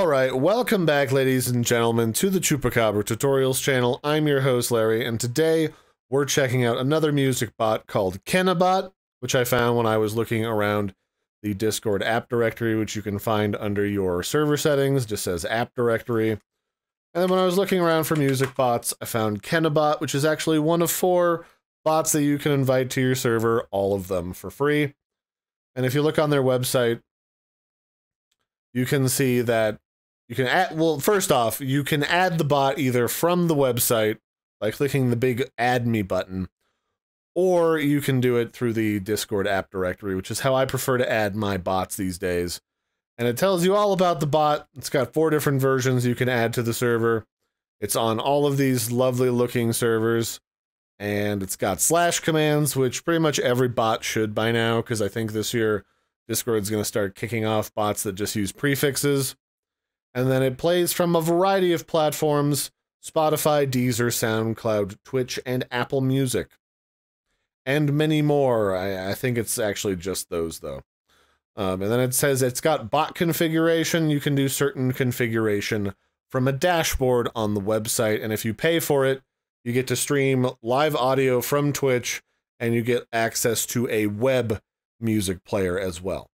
Alright, welcome back ladies and gentlemen to the Chupacabra Tutorials channel. I'm your host Larry and today we're checking out another music bot called Kenabot, which I found when I was looking around the Discord app directory, which you can find under your server settings, just says app directory. And then when I was looking around for music bots, I found Kenabot, which is actually one of four bots that you can invite to your server, all of them for free. And if you look on their website, you can see that you can add, well, first off, you can add the bot either from the website by clicking the big add me button, or you can do it through the Discord app directory, which is how I prefer to add my bots these days. And it tells you all about the bot. It's got four different versions you can add to the server. It's on all of these lovely looking servers. And it's got slash commands, which pretty much every bot should by now, because I think this year Discord's going to start kicking off bots that just use prefixes. And then it plays from a variety of platforms Spotify, Deezer, SoundCloud, Twitch, and Apple Music. And many more. I, I think it's actually just those, though. Um, and then it says it's got bot configuration. You can do certain configuration from a dashboard on the website. And if you pay for it, you get to stream live audio from Twitch and you get access to a web music player as well.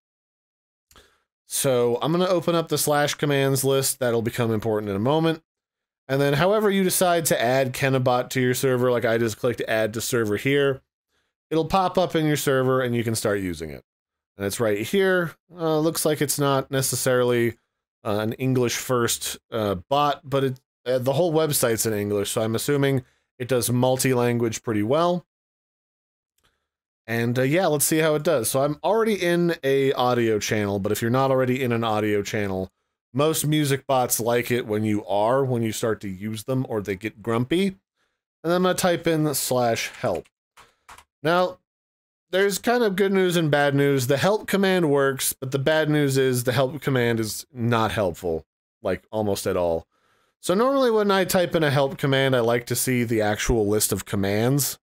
So I'm going to open up the slash commands list. That'll become important in a moment. And then however you decide to add Kenabot to your server, like I just clicked add to server here, it'll pop up in your server and you can start using it. And it's right here. Uh, looks like it's not necessarily uh, an English first uh, bot, but it, uh, the whole website's in English. So I'm assuming it does multi-language pretty well. And uh, yeah, let's see how it does. So I'm already in a audio channel, but if you're not already in an audio channel, most music bots like it when you are, when you start to use them, or they get grumpy. And then I'm going to type in slash help. Now, there's kind of good news and bad news. The help command works, but the bad news is the help command is not helpful, like almost at all. So normally when I type in a help command, I like to see the actual list of commands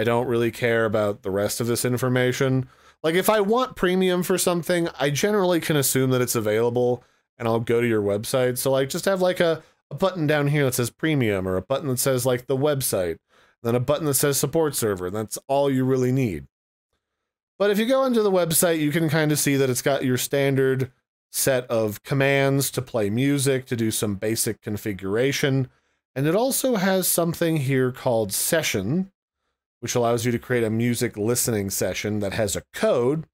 I don't really care about the rest of this information. Like if I want premium for something, I generally can assume that it's available and I'll go to your website. So like just have like a, a button down here that says premium or a button that says like the website, then a button that says support server. That's all you really need. But if you go into the website, you can kind of see that it's got your standard set of commands to play music, to do some basic configuration. And it also has something here called session, which allows you to create a music listening session that has a code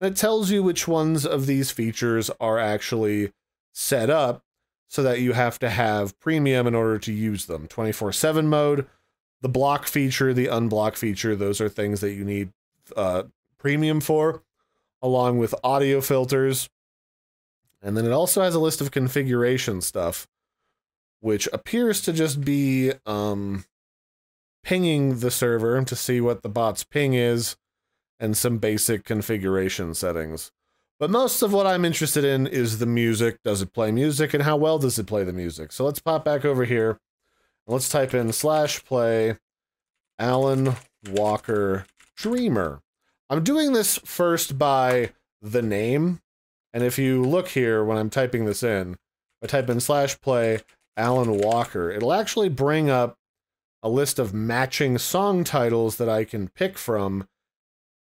that tells you which ones of these features are actually set up so that you have to have premium in order to use them. 24 7 mode, the block feature, the unblock feature, those are things that you need uh, premium for, along with audio filters. And then it also has a list of configuration stuff, which appears to just be um, pinging the server to see what the bot's ping is and some basic configuration settings. But most of what I'm interested in is the music. Does it play music and how well does it play the music? So let's pop back over here. Let's type in slash play Alan Walker Dreamer. I'm doing this first by the name. And if you look here when I'm typing this in, I type in slash play Alan Walker, it'll actually bring up a list of matching song titles that I can pick from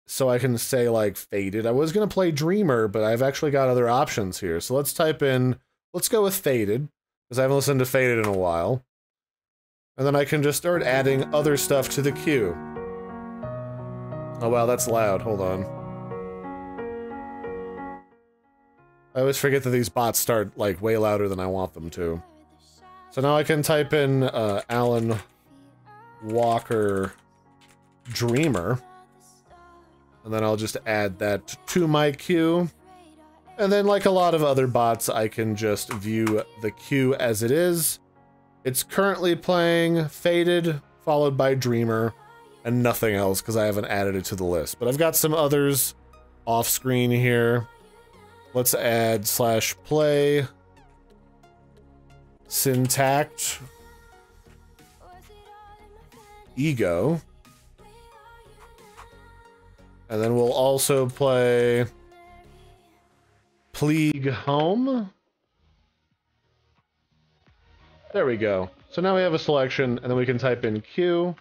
so I can say like Faded. I was going to play Dreamer, but I've actually got other options here. So let's type in, let's go with Faded because I haven't listened to Faded in a while. And then I can just start adding other stuff to the queue. Oh wow, that's loud. Hold on. I always forget that these bots start like way louder than I want them to. So now I can type in uh, Alan Walker Dreamer. And then I'll just add that to my queue. And then like a lot of other bots, I can just view the queue as it is. It's currently playing Faded, followed by Dreamer, and nothing else because I haven't added it to the list. But I've got some others off screen here. Let's add slash play syntact Ego. And then we'll also play Pleague Home. There we go. So now we have a selection, and then we can type in queue.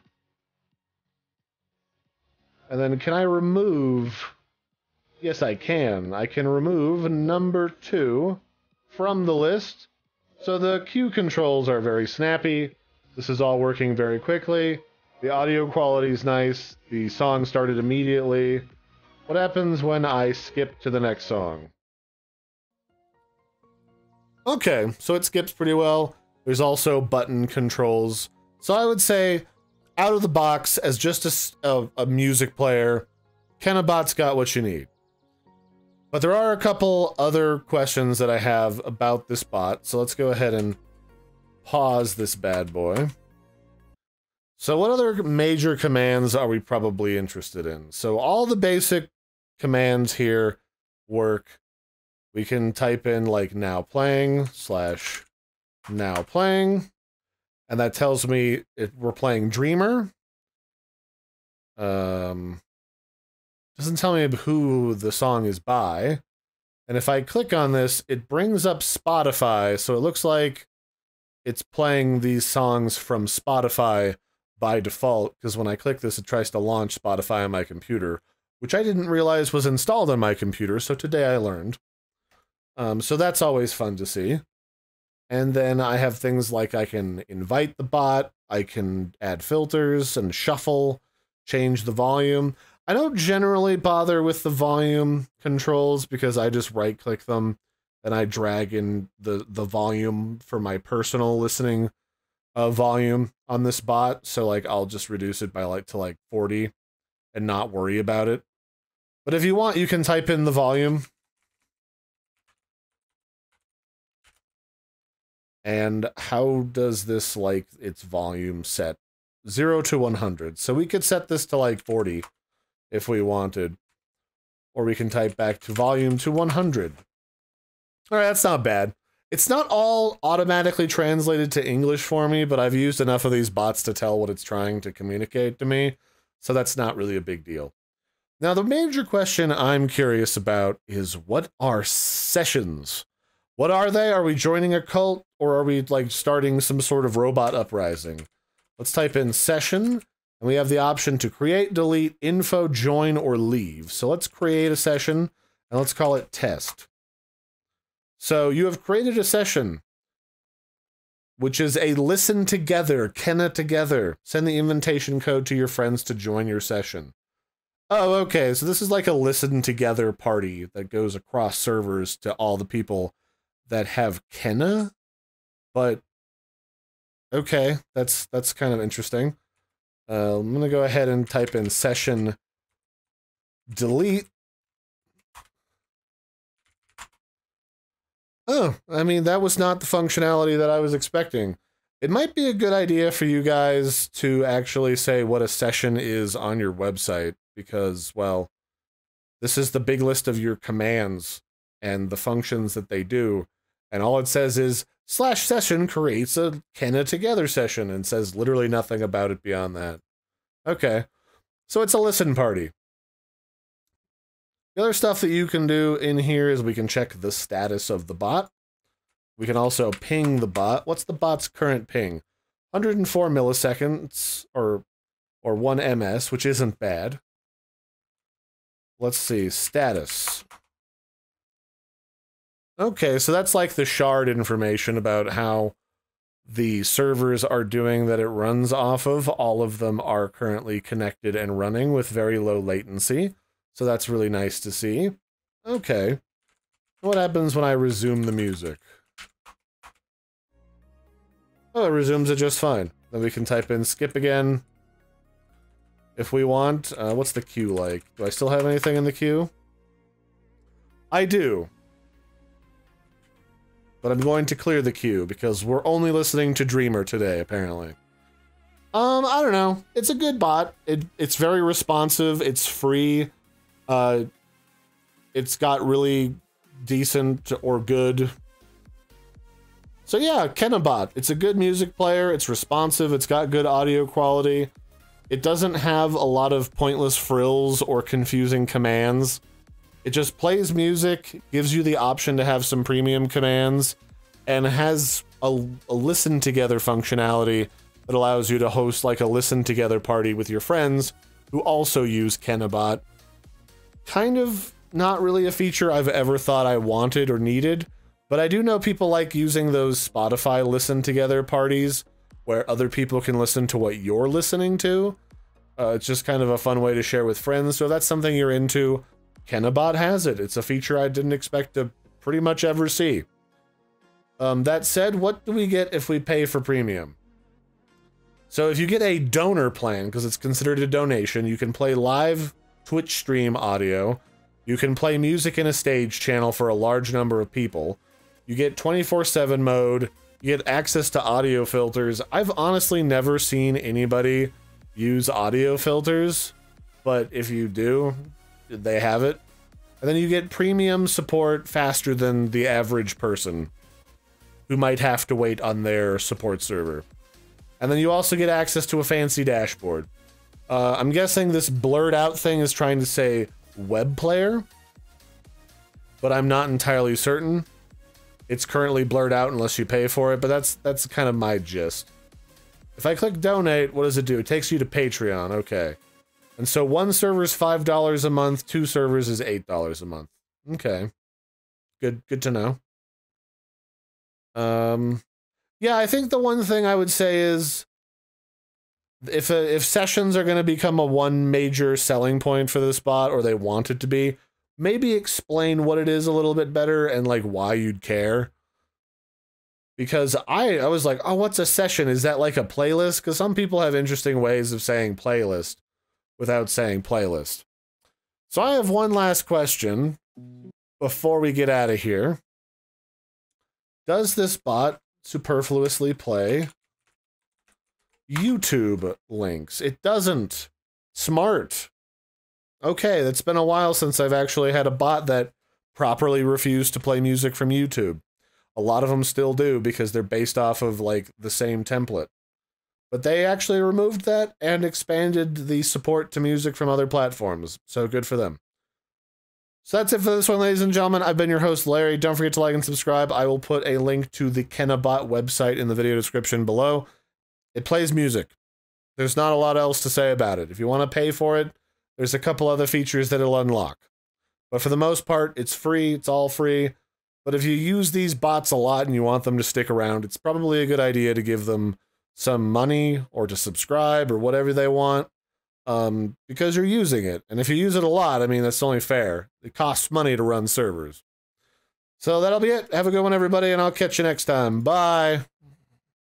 And then can I remove... Yes, I can. I can remove number two from the list. So the queue controls are very snappy. This is all working very quickly. The audio quality is nice. The song started immediately. What happens when I skip to the next song? Okay, so it skips pretty well. There's also button controls. So I would say, out of the box, as just a, a, a music player, Kenabot's got what you need. But there are a couple other questions that I have about this bot, so let's go ahead and pause this bad boy. So what other major commands are we probably interested in? So all the basic commands here work. We can type in like now playing slash now playing, and that tells me if we're playing Dreamer. Um, doesn't tell me who the song is by. And if I click on this, it brings up Spotify, so it looks like it's playing these songs from Spotify by default, because when I click this, it tries to launch Spotify on my computer, which I didn't realize was installed on my computer, so today I learned. Um, so that's always fun to see. And then I have things like I can invite the bot, I can add filters and shuffle, change the volume. I don't generally bother with the volume controls because I just right click them and I drag in the, the volume for my personal listening uh, volume on this bot. So like I'll just reduce it by like to like 40 and not worry about it. But if you want, you can type in the volume And how does this like its volume set? 0 to 100. So we could set this to like 40 if we wanted. Or we can type back to volume to 100. All right, that's not bad. It's not all automatically translated to English for me, but I've used enough of these bots to tell what it's trying to communicate to me, so that's not really a big deal. Now, the major question I'm curious about is what are sessions? What are they? Are we joining a cult or are we like starting some sort of robot uprising? Let's type in session and we have the option to create, delete, info, join, or leave. So let's create a session and let's call it test. So you have created a session, which is a listen together, Kena together. Send the invitation code to your friends to join your session. Oh, okay. So this is like a listen together party that goes across servers to all the people that have Kena, but okay, that's that's kind of interesting. Uh, I'm gonna go ahead and type in session delete. Oh, I mean, that was not the functionality that I was expecting. It might be a good idea for you guys to actually say what a session is on your website because, well, this is the big list of your commands and the functions that they do. And all it says is slash session creates a Kena together session and says literally nothing about it beyond that. Okay. So it's a listen party. The other stuff that you can do in here is we can check the status of the bot. We can also ping the bot. What's the bot's current ping? 104 milliseconds or or 1 ms, which isn't bad. Let's see, status. Okay, so that's like the shard information about how the servers are doing that it runs off of. All of them are currently connected and running with very low latency. So that's really nice to see. Okay. What happens when I resume the music? Oh, it resumes it just fine. Then we can type in skip again. If we want. Uh, what's the queue like? Do I still have anything in the queue? I do but I'm going to clear the queue because we're only listening to Dreamer today, apparently. Um, I don't know. It's a good bot. It it's very responsive. It's free. Uh, it's got really decent or good. So yeah, Kenabot. It's a good music player. It's responsive. It's got good audio quality. It doesn't have a lot of pointless frills or confusing commands. It just plays music, gives you the option to have some premium commands, and has a, a listen together functionality that allows you to host like a listen together party with your friends who also use Kenabot. Kind of not really a feature I've ever thought I wanted or needed, but I do know people like using those Spotify listen together parties where other people can listen to what you're listening to. Uh, it's just kind of a fun way to share with friends. So if that's something you're into, Kenabot has it. It's a feature I didn't expect to pretty much ever see. Um, that said, what do we get if we pay for premium? So if you get a donor plan, because it's considered a donation, you can play live Twitch stream audio. You can play music in a stage channel for a large number of people. You get 24-7 mode. You get access to audio filters. I've honestly never seen anybody use audio filters, but if you do, they have it. And then you get premium support faster than the average person who might have to wait on their support server. And then you also get access to a fancy dashboard. Uh, I'm guessing this blurred out thing is trying to say web player, but I'm not entirely certain. It's currently blurred out unless you pay for it, but that's that's kind of my gist. If I click donate, what does it do? It takes you to Patreon, okay. And so one server is $5 a month, two servers is $8 a month. Okay. Good good to know. Um yeah, I think the one thing I would say is if a, if sessions are going to become a one major selling point for this bot or they want it to be, maybe explain what it is a little bit better and like why you'd care. Because I I was like, "Oh, what's a session? Is that like a playlist?" Cuz some people have interesting ways of saying playlist without saying playlist. So I have one last question before we get out of here. Does this bot superfluously play YouTube links. It doesn't. Smart. Okay, that's been a while since I've actually had a bot that properly refused to play music from YouTube. A lot of them still do because they're based off of like the same template. But they actually removed that and expanded the support to music from other platforms. So good for them. So that's it for this one, ladies and gentlemen. I've been your host, Larry. Don't forget to like and subscribe. I will put a link to the Kenabot website in the video description below. It plays music. There's not a lot else to say about it. If you want to pay for it, there's a couple other features that it'll unlock. But for the most part, it's free. It's all free. But if you use these bots a lot and you want them to stick around, it's probably a good idea to give them some money or to subscribe or whatever they want um, because you're using it. And if you use it a lot, I mean, that's only fair. It costs money to run servers. So that'll be it. Have a good one, everybody, and I'll catch you next time. Bye.